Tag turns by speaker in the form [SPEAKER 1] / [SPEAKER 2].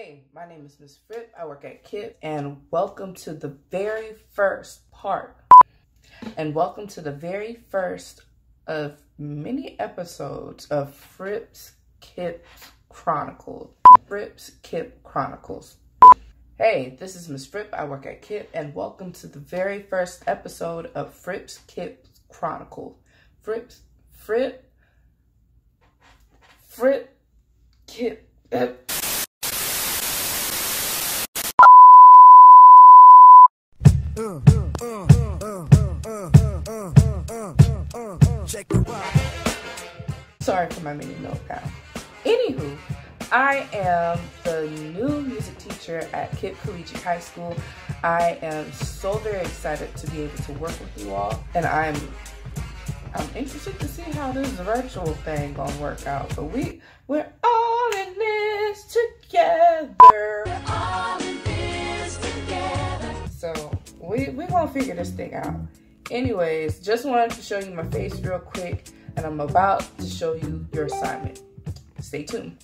[SPEAKER 1] Hey, my name is Miss Fripp. I work at KIPP, and welcome to the very first part, and welcome to the very first of many episodes of Fripp's KIPP Chronicles. Fripp's KIPP Chronicles. Hey, this is Miss Fripp. I work at KIPP, and welcome to the very first episode of Fripp's KIPP Chronicles. Fripp's Fripp Fripp KIPP. Eh, Sorry for my mini meltdown. Anywho, I am the new music teacher at KIPP Collegiate High School. I am so very excited to be able to work with you all, and I'm I'm interested to see how this virtual thing gonna work out. But we we're all we we gonna figure this thing out. Anyways, just wanted to show you my face real quick, and I'm about to show you your assignment. Stay tuned.